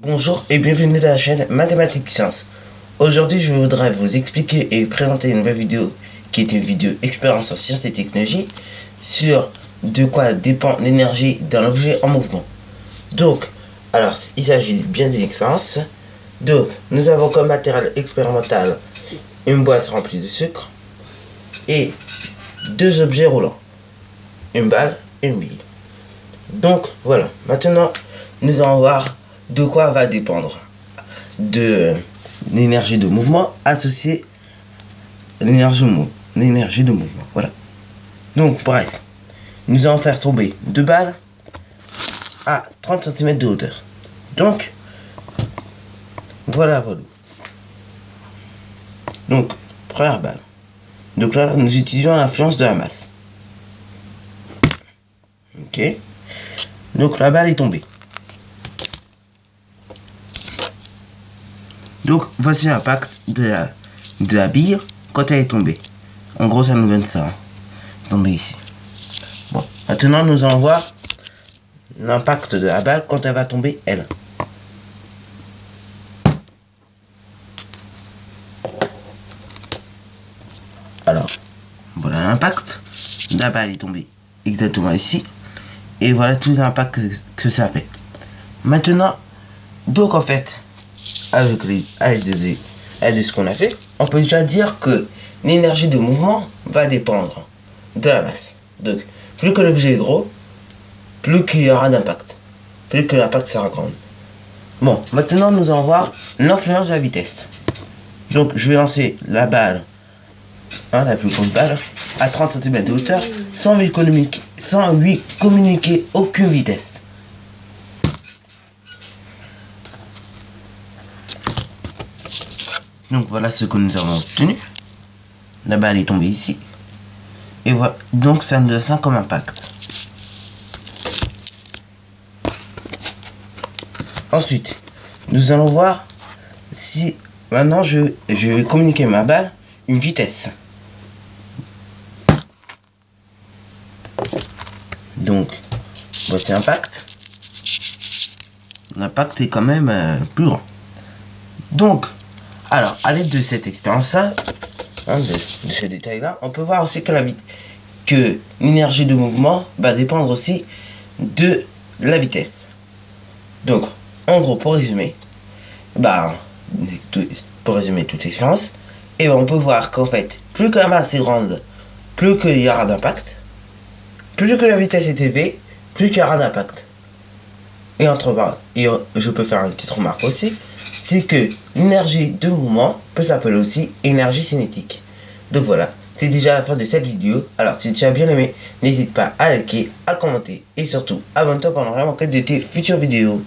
Bonjour et bienvenue dans la chaîne Mathématiques Sciences. Aujourd'hui, je voudrais vous expliquer et présenter une nouvelle vidéo qui est une vidéo expérience en sciences et technologies sur de quoi dépend l'énergie d'un objet en mouvement. Donc, alors, il s'agit bien d'une expérience. Donc, nous avons comme matériel expérimental une boîte remplie de sucre et deux objets roulants, une balle et une bille. Donc, voilà. Maintenant, nous allons voir de quoi va dépendre de l'énergie de mouvement associée à l'énergie de mouvement. Voilà. Donc, bref, nous allons faire tomber deux balles à 30 cm de hauteur. Donc, voilà, voilà. Donc, première balle. Donc là, nous utilisons l'influence de la masse. Ok. Donc la balle est tombée. Donc, voici l'impact de la, de bille quand elle est tombée. En gros, ça nous donne ça. Hein. Tombée ici. Bon, maintenant, nous allons voir l'impact de la balle quand elle va tomber, elle. Alors, voilà l'impact. La balle est tombée exactement ici. Et voilà tout l'impact que, que ça fait. Maintenant, donc en fait, avec les de, ce qu'on a fait, on peut déjà dire que l'énergie de mouvement va dépendre de la masse. Donc, plus que l'objet est gros, plus qu'il y aura d'impact. Plus que l'impact sera grand. Bon, maintenant nous allons voir l'influence de la vitesse. Donc, je vais lancer la balle, hein, la plus grande balle, à 30 cm de hauteur, sans lui communiquer aucune vitesse. Donc voilà ce que nous avons obtenu. La balle est tombée ici. Et voilà, donc ça nous a ça comme impact. Ensuite, nous allons voir si maintenant je, je vais communiquer ma balle une vitesse. Donc, voici impact. L'impact est quand même euh, plus grand. Donc, alors, à l'aide de cette expérience-là, hein, de, ce détail-là, on peut voir aussi que l'énergie de mouvement va dépendre aussi de la vitesse. Donc, en gros, pour résumer, bah, pour résumer toute expérience, et on peut voir qu'en fait, plus que la masse est grande, plus qu'il y aura d'impact, plus que la vitesse est élevée, plus qu'il y aura d'impact. Et entre et je peux faire une petite remarque aussi, c'est que l'énergie de mouvement peut s'appeler aussi énergie cinétique. Donc voilà, c'est déjà la fin de cette vidéo. Alors si tu as bien aimé, n'hésite pas à liker, à commenter et surtout abonne-toi pour ne rien manquer de tes futures vidéos.